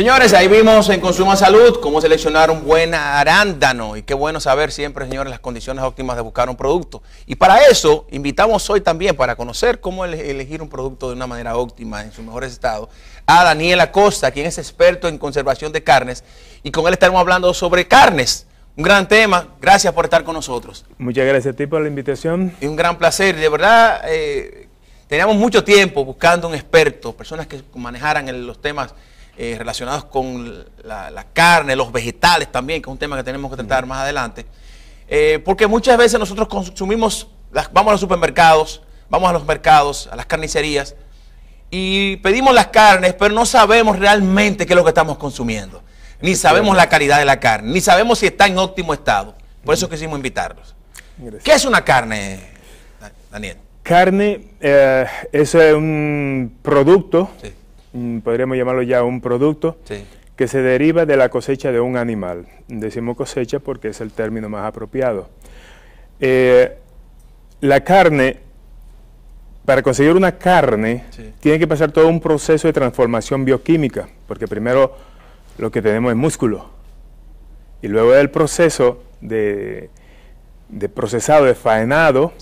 Señores, ahí vimos en Consumo Salud cómo seleccionar un buen arándano y qué bueno saber siempre, señores, las condiciones óptimas de buscar un producto. Y para eso invitamos hoy también, para conocer cómo elegir un producto de una manera óptima en sus mejores estados, a Daniel Acosta, quien es experto en conservación de carnes y con él estaremos hablando sobre carnes. Un gran tema, gracias por estar con nosotros. Muchas gracias a ti por la invitación. Y un gran placer, de verdad, eh, teníamos mucho tiempo buscando un experto, personas que manejaran los temas eh, relacionados con la, carne, los vegetales también, que es un tema que tenemos que tratar más adelante. Eh, porque muchas veces nosotros consumimos, vamos a los supermercados, vamos a los mercados, a las carnicerías, y pedimos las carnes, pero no sabemos realmente qué es lo que estamos consumiendo. Ni sabemos la calidad de la carne, ni sabemos si está en óptimo estado. Por eso quisimos invitarlos. ¿Qué es una carne, Daniel? Carne eh, es un producto sí. Podríamos llamarlo ya un producto, que se deriva de la cosecha de un animal. Decimos cosecha porque es el término más apropiado. Eh, la carne, para conseguir una carne, tiene que pasar todo un proceso de transformación bioquímica, porque primero lo que tenemos es músculo, y luego del proceso de, de procesado, de faenado,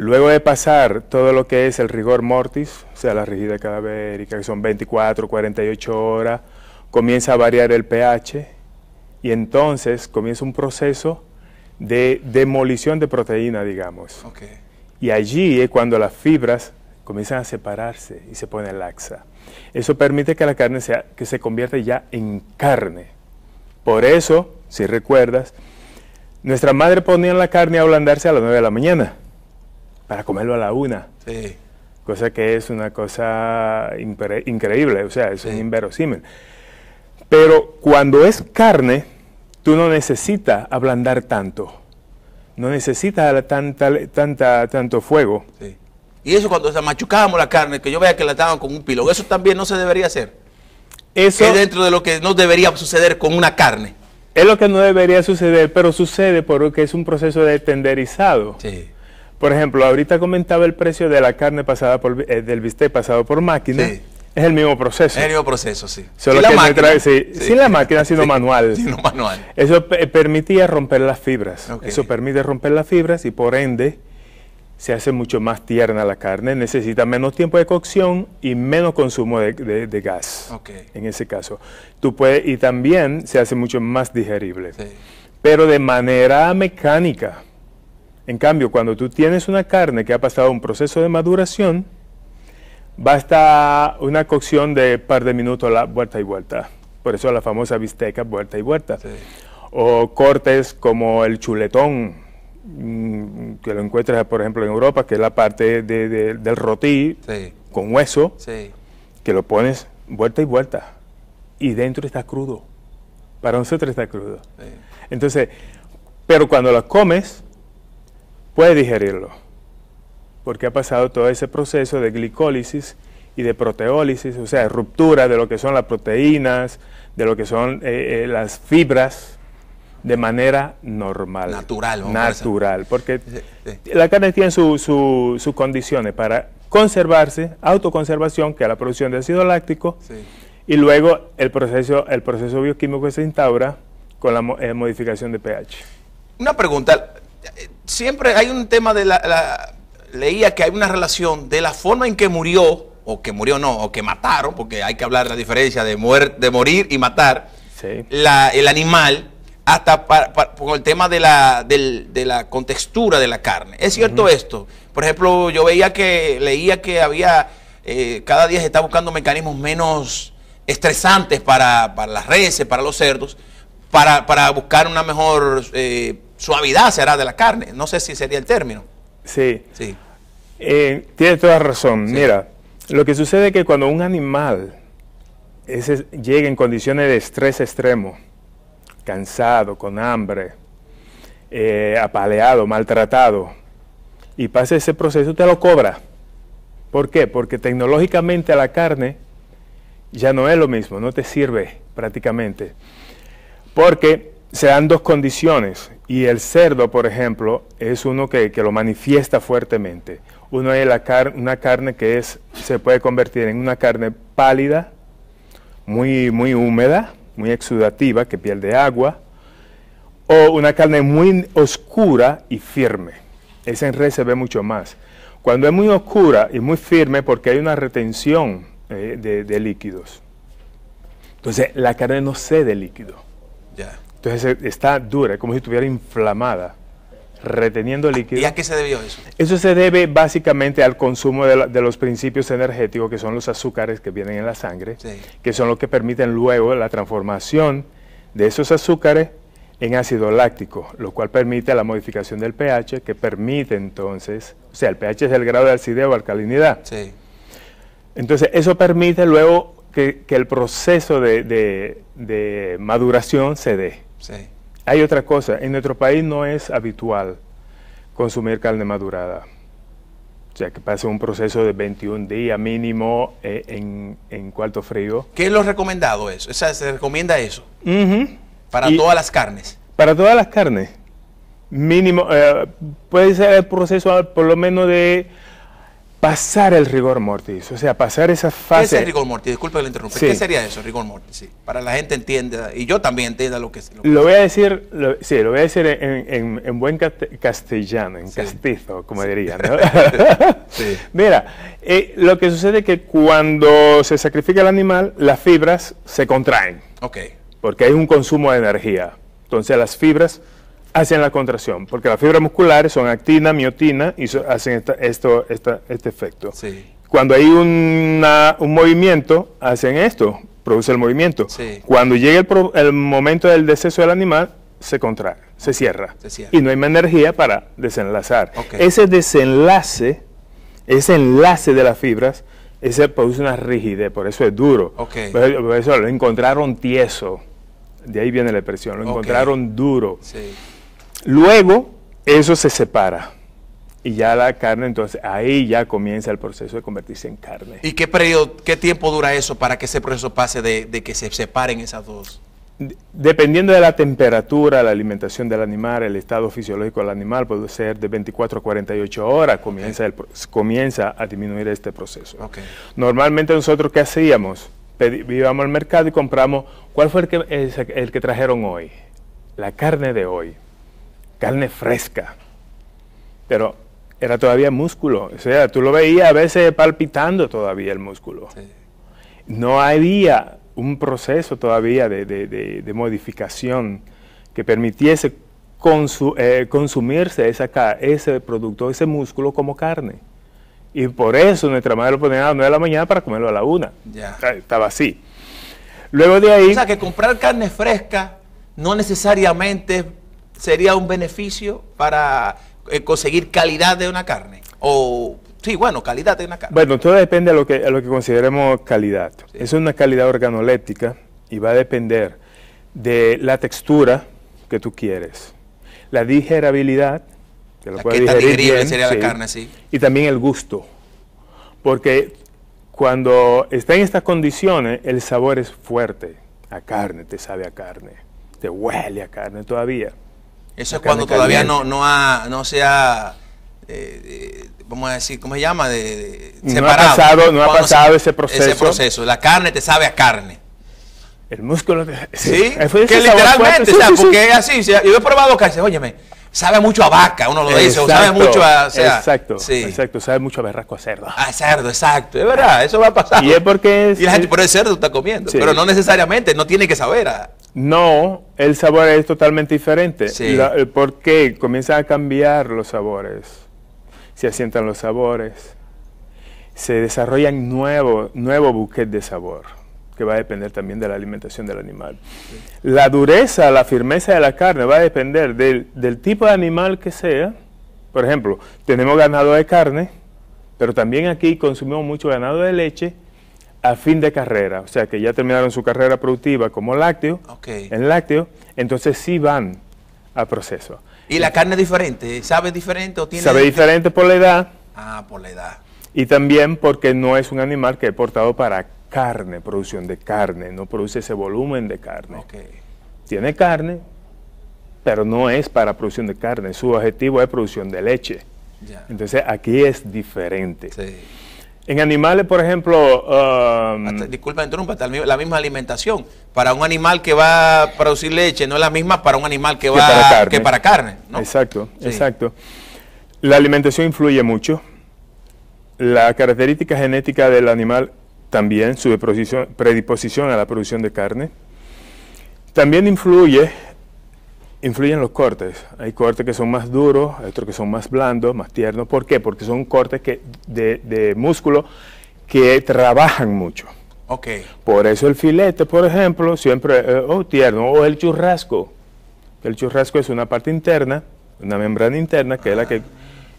Luego de pasar todo lo que es el rigor mortis, o sea, la rigidez cadavérica, que son 24, 48 horas, comienza a variar el pH y entonces comienza un proceso de demolición de proteína, digamos. Y allí es cuando las fibras comienzan a separarse y se pone laxa. Eso permite que la carne sea, que se convierta ya en carne. Por eso, si recuerdas, nuestra madre ponía la carne a ablandarse a las 9 de la mañana para comerlo a la una. Sí. Cosa que es una cosa increíble, o sea, eso es inverosímil. Pero cuando es carne, tú no necesitas ablandar tanto. No necesitas tanta, tanta, tanto fuego. Sí. Y eso cuando machucábamos la carne, que yo vea que la estaban con un pilo, eso también no se debería hacer. Eso es dentro de lo que no debería suceder con una carne. Es lo que no debería suceder, pero sucede porque es un proceso de tenderizado. Sí. Por ejemplo, ahorita comentaba el precio de la carne pasada por, eh, del bistec pasado por máquina. Sí. Es el mismo proceso. Es el mismo proceso, sí. Solo sin, la máquina, sin la máquina, sino manual. Sino manual. Eso permitía romper las fibras. Eso permite romper las fibras y por ende se hace mucho más tierna la carne. Necesita menos tiempo de cocción y menos consumo de, de, gas. Okay. En ese caso. Tú puedes, y también se hace mucho más digerible. Sí. Pero de manera mecánica. En cambio, cuando tú tienes una carne que ha pasado un proceso de maduración, basta una cocción de par de minutos la vuelta y vuelta. Por eso la famosa bisteca vuelta y vuelta. O cortes como el chuletón, mm, que lo encuentras, por ejemplo, en Europa, que es la parte del rotí con hueso, que lo pones vuelta y vuelta. Y dentro está crudo. Para nosotros está crudo. Entonces, pero cuando lo comes, puede digerirlo, porque ha pasado todo ese proceso de glicólisis y de proteólisis, o sea, ruptura de lo que son las proteínas, de lo que son eh, eh, las fibras, de manera normal. Natural. Natural, porque la carne tiene sus su, condiciones para conservarse, autoconservación, que es la producción de ácido láctico, y luego el proceso, el proceso bioquímico que se instaura con la eh, modificación de pH. Una pregunta, siempre hay un tema de la, leía que hay una relación de la forma en que murió, o que murió no, o que mataron, porque hay que hablar de la diferencia de, de morir y matar el animal, hasta por el tema de la, de la contextura de la carne. ¿Es cierto esto? Por ejemplo, yo veía que, leía que había, eh, cada día se está buscando mecanismos menos estresantes para, las reses, para los cerdos, para, buscar una mejor... Eh, suavidad será de la carne. No sé si sería el término. Sí. Sí. Eh, tiene toda razón. Mira, lo que sucede es que cuando un animal llega en condiciones de estrés extremo, cansado, con hambre, eh, apaleado, maltratado, y pasa ese proceso, te lo cobra. ¿Por qué? Porque tecnológicamente la carne ya no es lo mismo, no te sirve prácticamente. Porque se dan dos condiciones y el cerdo, por ejemplo, es uno que, lo manifiesta fuertemente. Uno es una carne que es, se puede convertir en una carne pálida, muy, muy húmeda, muy exudativa, que pierde agua, o una carne muy oscura y firme. Esa en res se ve mucho más. Cuando es muy oscura y muy firme, porque hay una retención eh, de, líquidos. Entonces, la carne no cede líquido. Entonces, está dura, como si estuviera inflamada reteniendo líquido. ¿Y a qué se debió eso? Eso se debe básicamente al consumo de, los principios energéticos, que son los azúcares que vienen en la sangre, que son los que permiten luego la transformación de esos azúcares en ácido láctico, lo cual permite la modificación del pH, que permite entonces, o sea, el pH es el grado de acidez o alcalinidad. Sí. Entonces, eso permite luego que, el proceso de, de maduración se dé. Sí. Hay otra cosa, en nuestro país no es habitual consumir carne madurada. O sea, que pase un proceso de 21 días mínimo eh, en, cuarto frío. ¿Qué es lo recomendado eso? O sea, ¿Se recomienda eso? Para todas las carnes. Para todas las carnes. Mínimo, eh, puede ser el proceso por lo menos de pasar el rigor mortis, o sea, pasar esa fase. ¿Qué es el rigor mortis? Disculpe que le interrumpa. ¿Qué sería eso, rigor mortis? Sí, para la gente entienda, y yo también entienda lo que es. Lo, voy a decir, sí, lo voy a decir en, buen castellano, en castizo, como dirían. sí. Mira, eh, lo que sucede es que cuando se sacrifica el animal, las fibras se contraen. Ok. Porque hay un consumo de energía. Entonces las fibras hacen la contracción, porque las fibras musculares son actina, miotina y hacen esto, este efecto. Cuando hay un movimiento, hacen esto, produce el movimiento. Cuando llega el, momento del deceso del animal, se contrae, se cierra, Y no hay más energía para desenlazar. Ese desenlace, ese enlace de las fibras, ese produce una rigidez, por eso es duro. Por, eso lo encontraron tieso. De ahí viene la expresión, lo encontraron duro. Luego, eso se separa. Y ya la carne, entonces ahí ya comienza el proceso de convertirse en carne. ¿Y qué periodo, qué tiempo dura eso para que ese proceso pase de, que se separen esas dos? Dependiendo de la temperatura, la alimentación del animal, el estado fisiológico del animal, puede ser de 24 a 48 horas, comienza, el, comienza a disminuir este proceso. Normalmente nosotros, ¿qué hacíamos? íbamos al mercado y compramos, ¿cuál fue el que, el que trajeron hoy? La carne de hoy carne fresca, pero era todavía músculo, o sea, tú lo veías a veces palpitando todavía el músculo. No había un proceso todavía de, modificación que permitiese eh, consumirse esa, ese producto, ese músculo como carne. Y por eso nuestra madre lo ponía a las 9 de la mañana para comerlo a la 1. Ya. Estaba así. Luego de ahí... O sea, que comprar carne fresca no necesariamente sería un beneficio para eh, conseguir calidad de una carne? O, sí, bueno, calidad de una carne. Bueno, todo depende de lo que, lo que consideremos calidad. Es una calidad organoléptica y va a depender de la textura que tú quieres, la digerabilidad, que lo puede digerir sería la carne, sí. Y también el gusto, porque cuando está en estas condiciones, el sabor es fuerte, a carne, te sabe a carne, te huele a carne todavía. Eso es cuando todavía no, no, ha, no se ha, eh, vamos a decir, ¿cómo se llama? De, separado. No ha pasado, no ha pasado ese proceso. Ese proceso. La carne te sabe a carne. El músculo. Sí, que literalmente, o sea, porque es así. yo he probado carne, óyeme, sabe mucho a vaca, uno lo dice, o sabe mucho a. O sea, exacto, exacto, sabe mucho a berrasco a cerdo. A cerdo, exacto, es verdad, eso va a pasar. Y es porque Y la gente, por el cerdo está comiendo, pero no necesariamente, no tiene que saber a. No, el sabor es totalmente diferente. Eh, porque comienzan a cambiar los sabores. Se asientan los sabores. Se desarrollan nuevo, nuevo buquet de sabor, que va a depender también de la alimentación del animal. La dureza, la firmeza de la carne va a depender del, del tipo de animal que sea. Por ejemplo, tenemos ganado de carne, pero también aquí consumimos mucho ganado de leche a fin de carrera, o sea que ya terminaron su carrera productiva como lácteo, en lácteo, entonces sí van a proceso. ¿Y la carne es diferente? ¿Sabe diferente o tiene...? Sabe diferente por la edad. Ah, por la edad. Y también porque no es un animal que es portado para carne, producción de carne, no produce ese volumen de carne. Tiene carne, pero no es para producción de carne, su objetivo es producción de leche. Entonces aquí es diferente. Sí. En animales, por ejemplo... Um, disculpa, interrumpa, la misma alimentación. Para un animal que va a producir leche no es la misma para un animal que, va para carne. Que para carne Exacto, exacto. La alimentación influye mucho. La característica genética del animal también, su predisposición a la producción de carne. También influye, influyen los cortes. Hay cortes que son más duros, hay otros que son más blandos, más tiernos. ¿Por qué? Porque son cortes que, de, músculo que trabajan mucho. Por eso el filete, por ejemplo, siempre, eh, oh, tierno, o el churrasco. El churrasco es una parte interna, una membrana interna, que es la que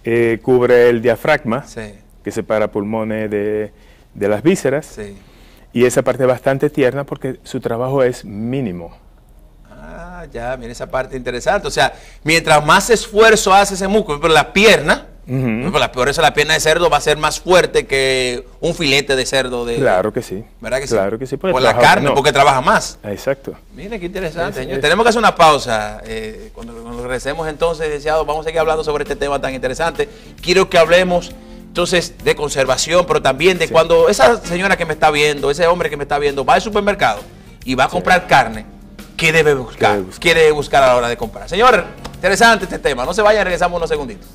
eh, cubre el diafragma, que separa pulmones de, de las vísceras. Y esa parte es bastante tierna porque su trabajo es mínimo. Ah, ya, mira esa parte interesante. O sea, mientras más esfuerzo hace ese músculo, pero la pierna, por eso la pierna de cerdo va a ser más fuerte que un filete de cerdo. De, claro que sí. ¿Verdad que claro que sí. Por la carne, porque trabaja más. Exacto. Mire, qué interesante. Tenemos que hacer una pausa. Eh, cuando, cuando regresemos entonces, deseado, vamos a seguir hablando sobre este tema tan interesante. Quiero que hablemos entonces de conservación, pero también de cuando esa señora que me está viendo, ese hombre que me está viendo, va al supermercado y va a comprar carne, ¿qué debe buscar? ¿Qué debe buscar a la hora de comprar? Señor, interesante este tema. No se vaya, regresamos unos segunditos.